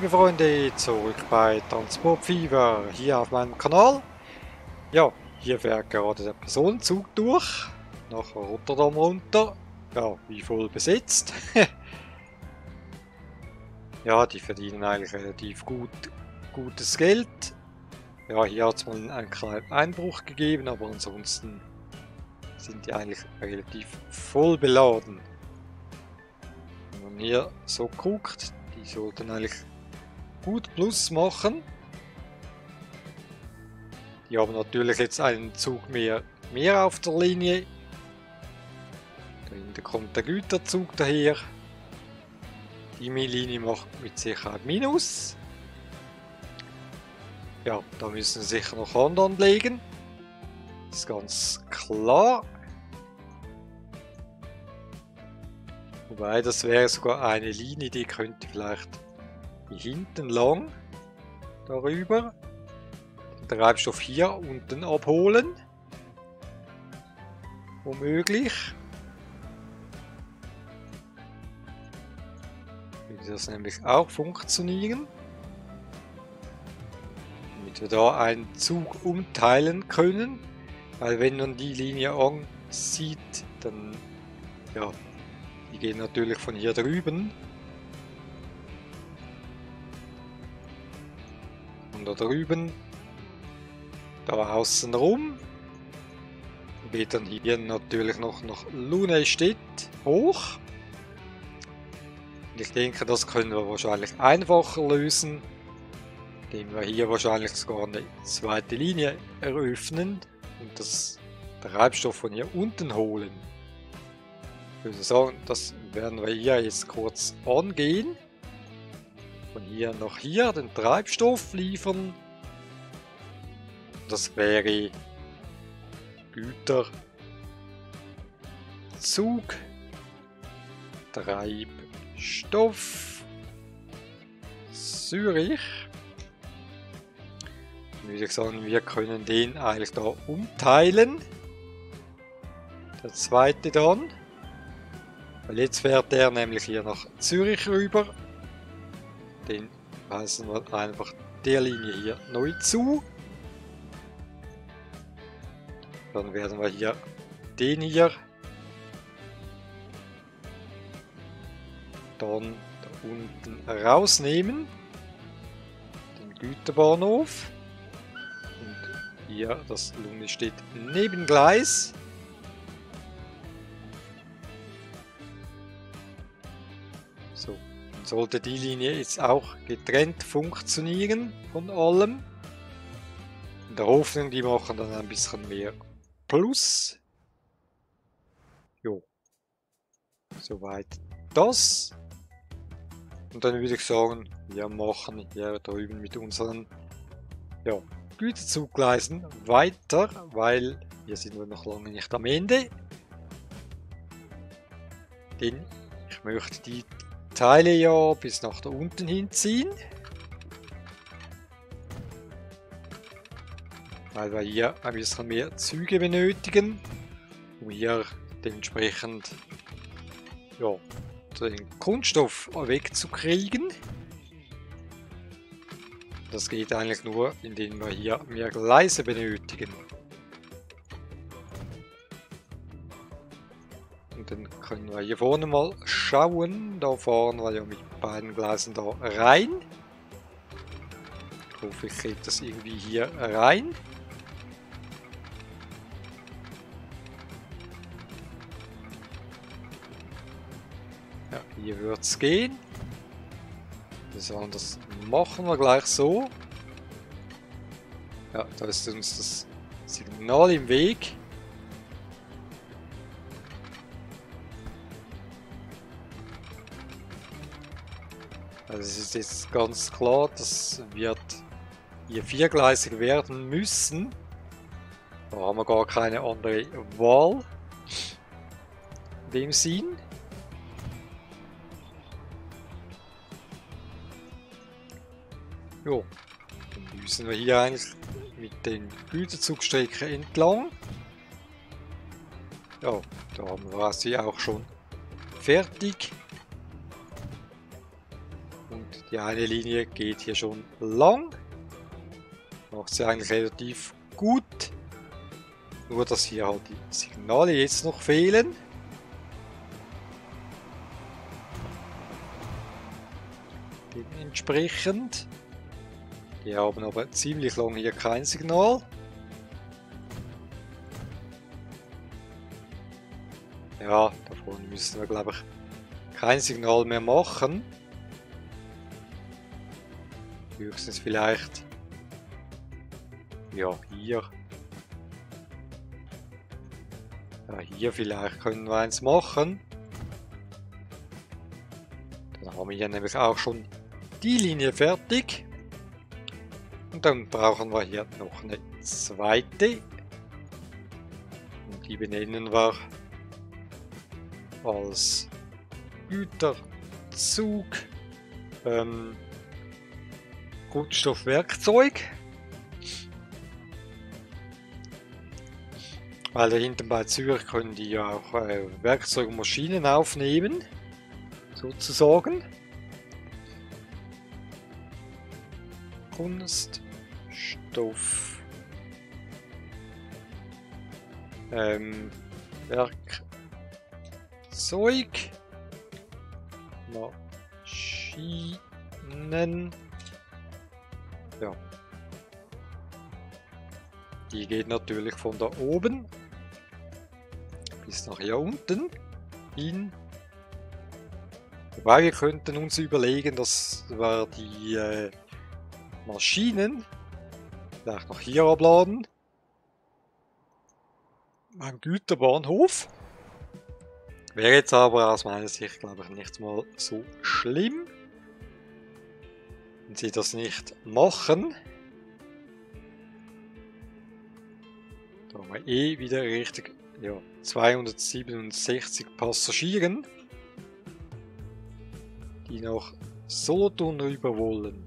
liebe Freunde, zurück bei Transport Fever hier auf meinem Kanal. Ja, hier fährt gerade der Personenzug durch, nach Rotterdam runter. Ja, wie voll besetzt. ja, die verdienen eigentlich relativ gut, gutes Geld. Ja, hier hat es mal einen kleinen Einbruch gegeben, aber ansonsten sind die eigentlich relativ voll beladen. Wenn man hier so guckt, die sollten eigentlich gut Plus machen. Die haben natürlich jetzt einen Zug mehr, mehr auf der Linie. Da kommt der Güterzug daher. Die Linie macht mit Sicherheit Minus. Ja, da müssen sie sicher noch Hand anlegen. Das ist ganz klar. Wobei, das wäre sogar eine Linie, die könnte vielleicht hinten lang darüber den Treibstoff hier unten abholen. Womöglich. Würde das nämlich auch funktionieren. Damit wir da einen Zug umteilen können. Weil wenn man die Linie ansieht, dann ja, die gehen natürlich von hier drüben. Und da drüben, da außen rum, geht dann hier natürlich noch nach Lunestedt hoch. Ich denke, das können wir wahrscheinlich einfacher lösen, indem wir hier wahrscheinlich sogar eine zweite Linie eröffnen und das Treibstoff von hier unten holen. Ich würde sagen, das werden wir hier jetzt kurz angehen. Von hier nach hier den Treibstoff liefern. Das wäre Güterzug Treibstoff Zürich. Dann würde ich sagen, wir können den eigentlich da umteilen. Der zweite dann. Weil jetzt fährt der nämlich hier nach Zürich rüber. Den weisen wir einfach der Linie hier neu zu. Dann werden wir hier den hier dann da unten rausnehmen. Den Güterbahnhof. Und hier das Lunge steht neben Gleis. Sollte die Linie jetzt auch getrennt funktionieren von allem. In der Hoffnung, die machen dann ein bisschen mehr Plus. Jo. Soweit das. Und dann würde ich sagen, wir machen hier drüben mit unseren ja, Güterzuggleisen weiter, weil hier sind wir noch lange nicht am Ende. Denn ich möchte die Teile ja bis nach da unten hinziehen. Weil wir hier ein bisschen mehr Züge benötigen, um hier dementsprechend ja, den Kunststoff wegzukriegen. Das geht eigentlich nur, indem wir hier mehr Gleise benötigen. Wir hier vorne mal schauen. Da fahren wir ja mit beiden Gleisen da rein. Ich hoffe, ich kriege das irgendwie hier rein. Ja, hier wird es gehen. Das machen wir gleich so. Ja, da ist uns das Signal im Weg. Es ist jetzt ganz klar, das wird hier viergleisig werden müssen. Da haben wir gar keine andere Wahl. In dem Sinn. Jo, dann müssen wir hier eigentlich mit den Güterzugstrecken entlang. Ja, da haben wir sie auch schon fertig. Die eine Linie geht hier schon lang. Macht sie eigentlich relativ gut. Nur, dass hier halt die Signale jetzt noch fehlen. Dementsprechend. Die haben aber ziemlich lange hier kein Signal. Ja, davon müssen wir glaube ich kein Signal mehr machen. Höchstens vielleicht ja hier ja, hier vielleicht können wir eins machen. Dann haben wir hier nämlich auch schon die Linie fertig. Und dann brauchen wir hier noch eine zweite. Und die benennen wir als Güterzug ähm, Kunststoffwerkzeug. Weil hinten bei Zürich können die ja auch äh, Werkzeuge aufnehmen, sozusagen. Kunststoff. Ähm, Werkzeug. Maschinen. Ja. Die geht natürlich von da oben bis nach hier unten hin. Wobei wir könnten uns überlegen, dass wir die äh, Maschinen vielleicht noch hier abladen. Beim Güterbahnhof. Wäre jetzt aber aus meiner Sicht, glaube ich, nicht mal so schlimm. Wenn sie das nicht machen. Da haben wir eh wieder richtig ja, 267 Passagieren, die nach Solothurn rüber wollen.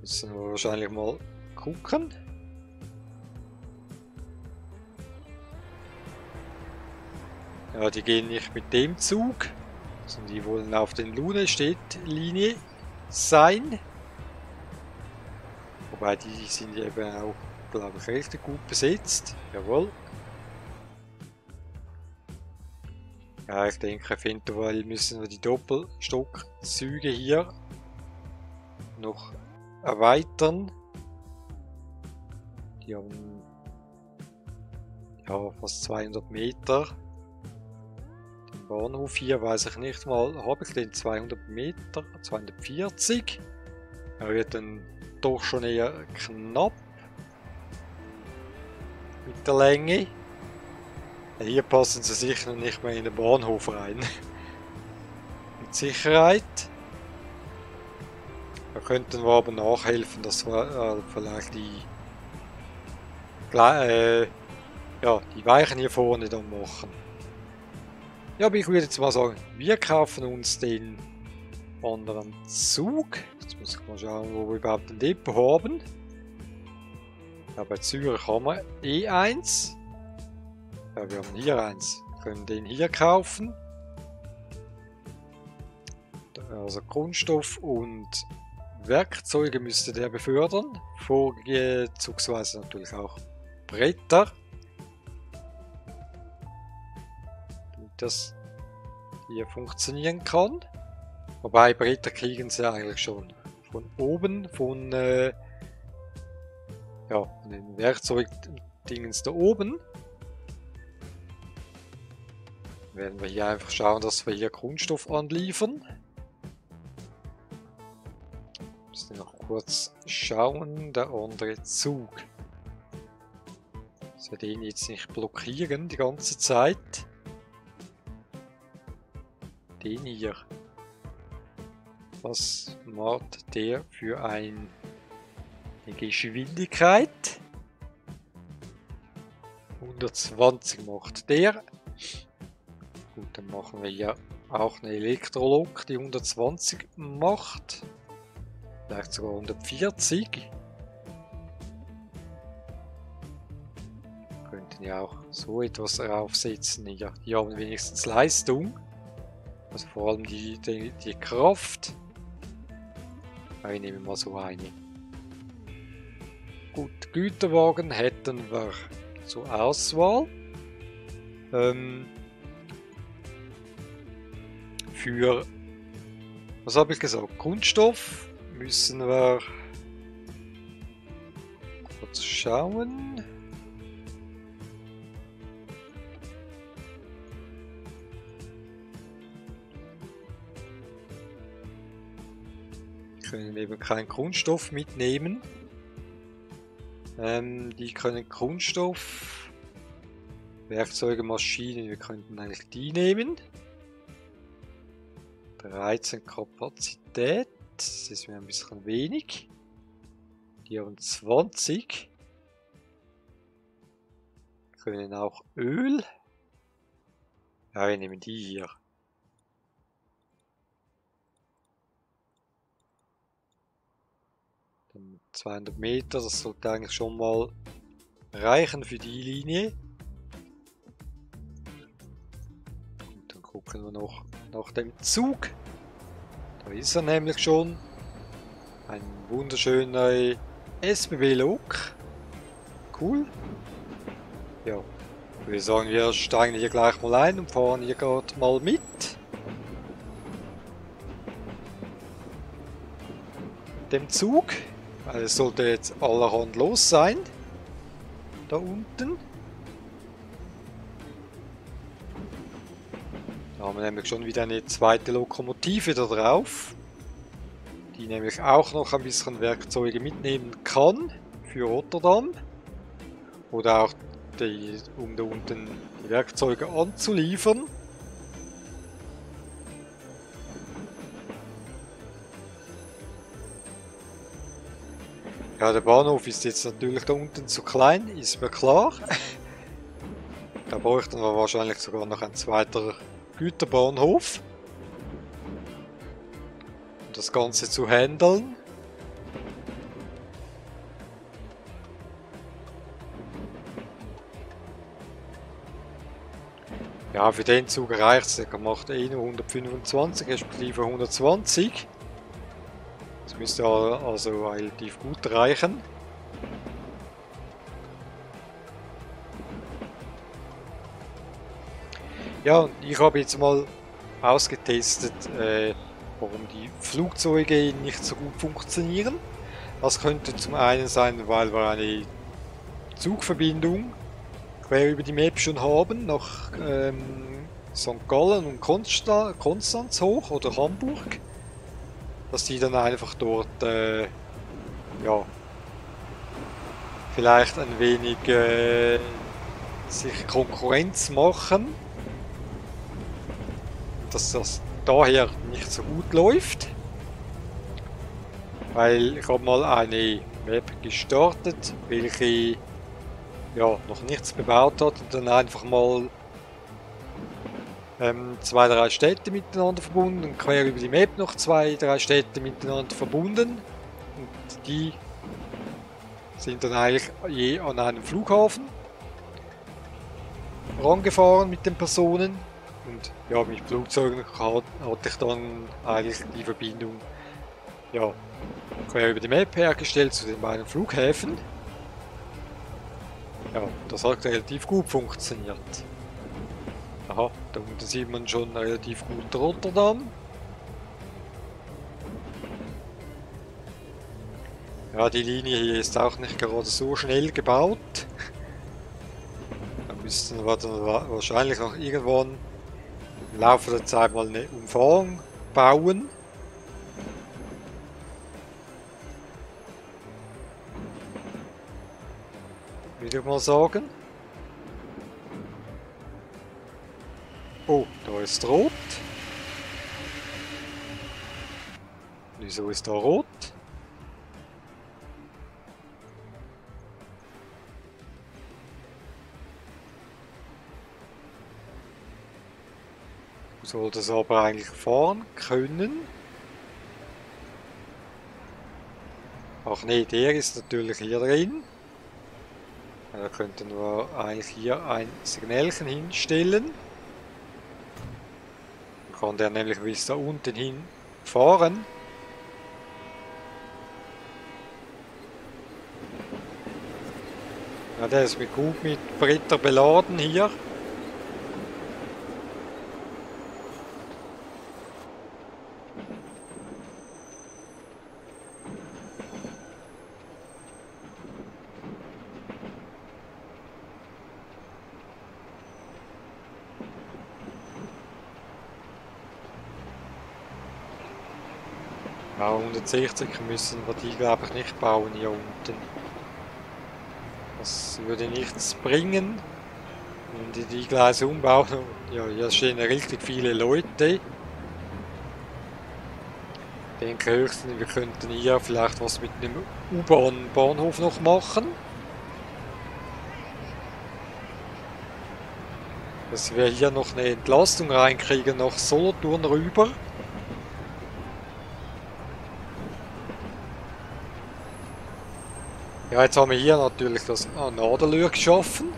Müssen wir wahrscheinlich mal gucken. Ja, die gehen nicht mit dem Zug, sondern die wollen auf den Lune-Linie sein. Wobei die sind eben auch glaube ich, richtig gut besetzt. Jawohl. Ja, ich denke, eventuell müssen wir die Doppelstockzüge hier noch erweitern. Die haben ja fast 200 Meter. Bahnhof hier weiß ich nicht mal, habe ich den 200 Meter, 240. Er wird dann doch schon eher knapp mit der Länge. Hier passen sie sicher nicht mehr in den Bahnhof rein. mit Sicherheit. Da könnten wir aber nachhelfen, dass wir äh, vielleicht die, äh, ja, die Weichen hier vorne dann machen. Ja, aber ich würde jetzt mal sagen, wir kaufen uns den anderen Zug. Jetzt muss ich mal schauen, wo wir überhaupt ein Depot haben. Ja, bei Zürich haben wir E1. Ja, wir haben hier eins. Wir können den hier kaufen. Also Grundstoff und Werkzeuge müsste der befördern. Vorzugsweise natürlich auch Bretter. Das hier funktionieren kann. Wobei Bretter kriegen sie eigentlich schon von oben, von äh, ja, den Werkzeugdingens da oben. Werden wir hier einfach schauen, dass wir hier Grundstoff anliefern. Müssen noch kurz schauen, der andere Zug. Wir den jetzt nicht blockieren die ganze Zeit. Den hier. Was macht der für ein die Geschwindigkeit. 120 macht der. Gut, dann machen wir hier auch eine Elektrolok, die 120 macht. Vielleicht sogar 140. könnten ja auch so etwas draufsetzen. Ja, die haben wenigstens Leistung. Also vor allem die, die, die Kraft. Ich nehme mal so eine. Gut, Güterwagen hätten wir zur Auswahl. Ähm, für, was habe ich gesagt, Kunststoff müssen wir kurz schauen. Können eben keinen Kunststoff mitnehmen. Ähm, die können Kunststoff, Werkzeuge, Maschinen, wir könnten eigentlich die nehmen. 13 Kapazität, das ist mir ein bisschen wenig. Die haben 20. Wir können auch Öl. Ja, wir nehmen die hier. 200 Meter, das sollte eigentlich schon mal reichen für die Linie. Und dann gucken wir noch nach dem Zug. Da ist er nämlich schon. Ein wunderschöner SBB-Lok. Cool. Ja, würde sagen, wir steigen hier gleich mal ein und fahren hier gerade mal mit. Dem Zug. Also es sollte jetzt allerhand los sein. Da unten. Da haben wir nämlich schon wieder eine zweite Lokomotive da drauf. Die nämlich auch noch ein bisschen Werkzeuge mitnehmen kann für Rotterdam. Oder auch die, um da unten die Werkzeuge anzuliefern. Ja, der Bahnhof ist jetzt natürlich da unten zu klein, ist mir klar. da bräuchten wir wahrscheinlich sogar noch einen zweiten Güterbahnhof. Um das Ganze zu handeln. Ja, für den Zug reicht es. Er macht eh nur 125, respektive 120. Das müsste also relativ gut reichen. Ja, ich habe jetzt mal ausgetestet, äh, warum die Flugzeuge nicht so gut funktionieren. Das könnte zum einen sein, weil wir eine Zugverbindung quer über die Map schon haben, nach ähm, St. Gallen und Konstanz hoch oder Hamburg dass die dann einfach dort äh, ja vielleicht ein wenig äh, sich Konkurrenz machen. Dass das daher nicht so gut läuft. Weil ich habe mal eine Map gestartet welche ja noch nichts bebaut hat und dann einfach mal ähm, zwei, drei Städte miteinander verbunden und quer über die Map noch zwei, drei Städte miteinander verbunden. Und die sind dann eigentlich je an einem Flughafen rangefahren mit den Personen. Und ja, mit Flugzeugen hatte ich dann eigentlich die Verbindung ja, quer über die Map hergestellt zu den beiden Flughäfen. Ja, das hat relativ gut funktioniert. Aha, da unten sieht man schon relativ gut Rotterdam. Ja, die Linie hier ist auch nicht gerade so schnell gebaut. Da müssten wir dann wahrscheinlich noch irgendwann im Laufe der Zeit mal eine Umfahrung bauen. Würde ich mal sagen. Ist rot. Wieso ist da rot? Du solltest aber eigentlich fahren können. Ach nee, der ist natürlich hier drin. Da könnten wir eigentlich hier ein Signalchen hinstellen. Kann der nämlich bis da unten hin fahren. Ja, der ist mit gut mit Bretter beladen hier. Ja, 160 müssen wir die glaube ich nicht bauen hier unten. Das würde nichts bringen. Und die, die Gleise umbauen, ja, hier stehen richtig viele Leute. Ich denke höchstens, wir könnten hier vielleicht was mit dem U-Bahn-Bahnhof noch machen. Dass wir hier noch eine Entlastung reinkriegen nach Solothurn rüber. Ja, jetzt haben wir hier natürlich das Nadelöhr geschaffen.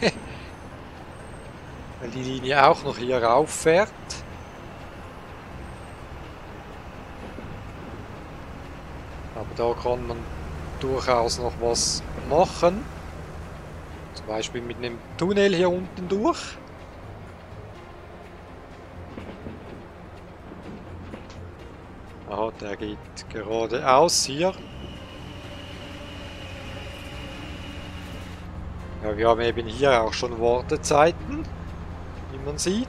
Weil die Linie auch noch hier rauf fährt. Aber da kann man durchaus noch was machen. Zum Beispiel mit einem Tunnel hier unten durch. Aha, der geht geradeaus hier. Ja, wir haben eben hier auch schon Wartezeiten, wie man sieht.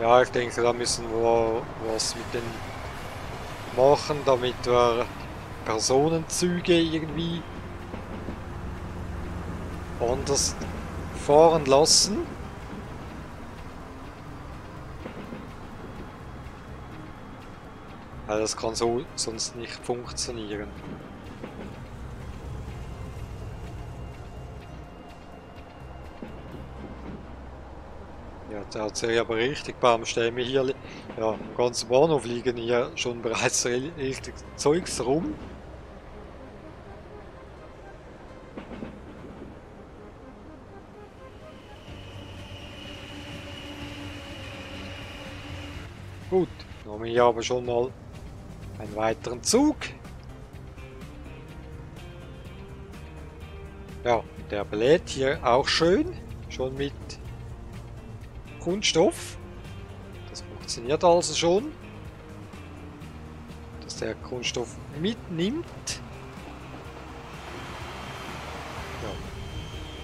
Ja, ich denke, da müssen wir was mit den machen, damit wir Personenzüge irgendwie anders fahren lassen. Das kann so sonst nicht funktionieren. Ja, da hat sich aber richtig beim stehen wir hier, ja, im ganzen Bahnhof liegen hier schon bereits richtig Zeugs rum. Gut, haben wir hier aber schon mal einen weiteren Zug. Ja, der belädt hier auch schön, schon mit Kunststoff. Das funktioniert also schon, dass der Kunststoff mitnimmt. Ja.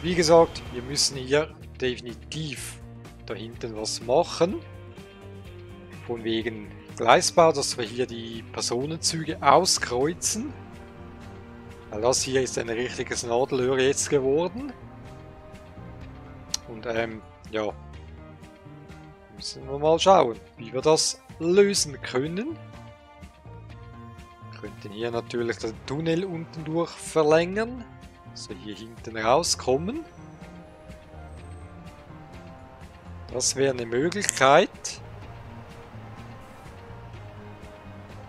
Wie gesagt, wir müssen hier definitiv da hinten was machen. Von wegen Gleisbau, dass wir hier die Personenzüge auskreuzen. Weil das hier ist ein richtiges Nadelöhr jetzt geworden. Und ähm, ja, müssen wir mal schauen, wie wir das lösen können. Wir könnten hier natürlich den Tunnel unten durch verlängern, dass wir hier hinten rauskommen. Das wäre eine Möglichkeit.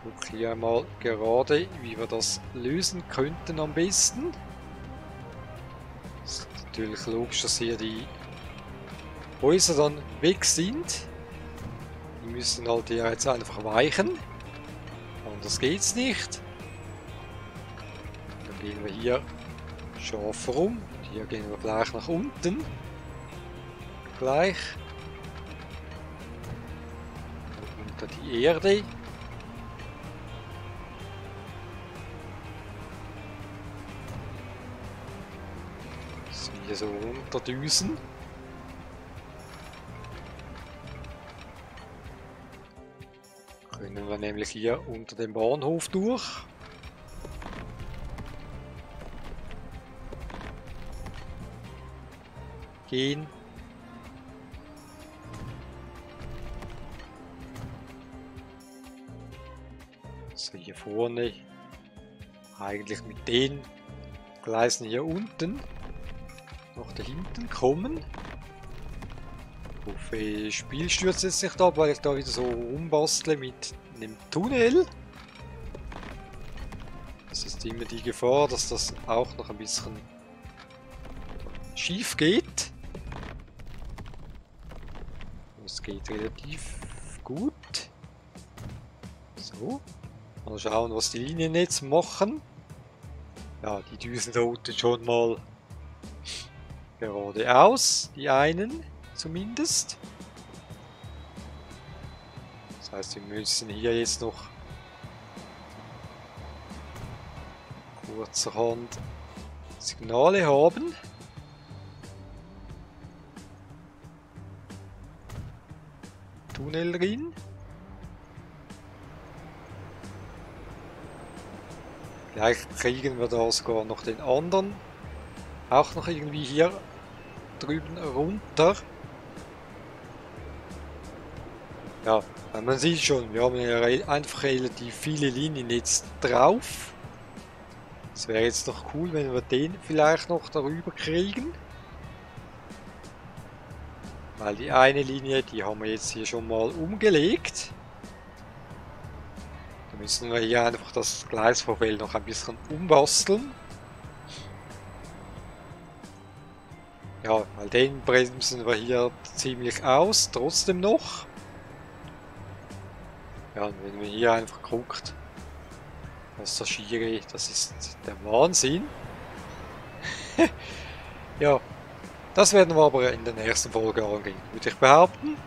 Gucke hier mal gerade, wie wir das lösen könnten am besten. Es ist natürlich logisch, dass hier die Häuser dann weg sind. Die müssen halt hier jetzt einfach weichen. Anders geht's nicht. Dann gehen wir hier scharf rum. Hier gehen wir gleich nach unten. Gleich. unter die Erde. So runterdüsen. Können wir nämlich hier unter dem Bahnhof durch. Gehen. So hier vorne eigentlich mit den Gleisen hier unten noch da hinten kommen. Ich hoffe, das Spiel stürzt jetzt nicht ab, weil ich da wieder so rumbastle mit einem Tunnel. Das ist immer die Gefahr, dass das auch noch ein bisschen schief geht. Es geht relativ gut. So. Mal schauen, was die Linien jetzt machen. Ja, die Düsen roten schon mal geradeaus, die einen zumindest. Das heißt, wir müssen hier jetzt noch kurzerhand Signale haben. Tunnel drin. Vielleicht kriegen wir da sogar noch den anderen auch noch irgendwie hier drüben runter. Ja, man sieht schon, wir haben ja einfach relativ viele Linien jetzt drauf. Es wäre jetzt noch cool, wenn wir den vielleicht noch darüber kriegen. Weil die eine Linie, die haben wir jetzt hier schon mal umgelegt. Da müssen wir hier einfach das Gleisvorfeld noch ein bisschen umbasteln. Ja, weil den bremsen wir hier ziemlich aus, trotzdem noch. Ja, und wenn man hier einfach guckt, Passagiere, das ist der Wahnsinn. ja, das werden wir aber in der nächsten Folge angehen, würde ich behaupten.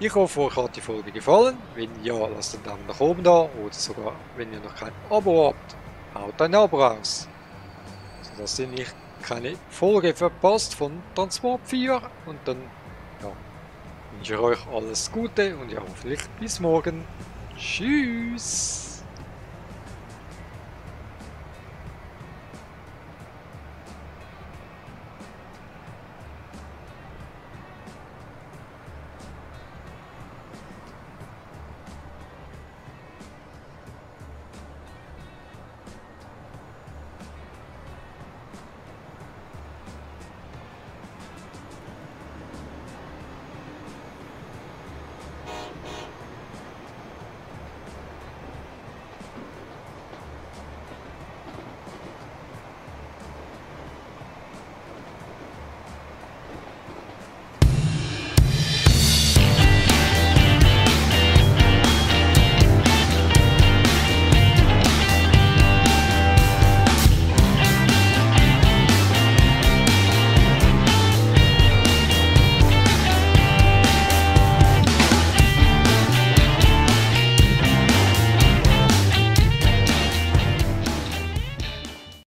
Ich hoffe, euch hat die Folge gefallen. Wenn ja, lasst einen Daumen nach oben da oder sogar, wenn ihr noch kein Abo habt, haut ein Abo raus. Sodass ihr nicht keine Folge verpasst von Transport 4 und dann ja, wünsche ich euch alles Gute und ja hoffentlich bis morgen. Tschüss!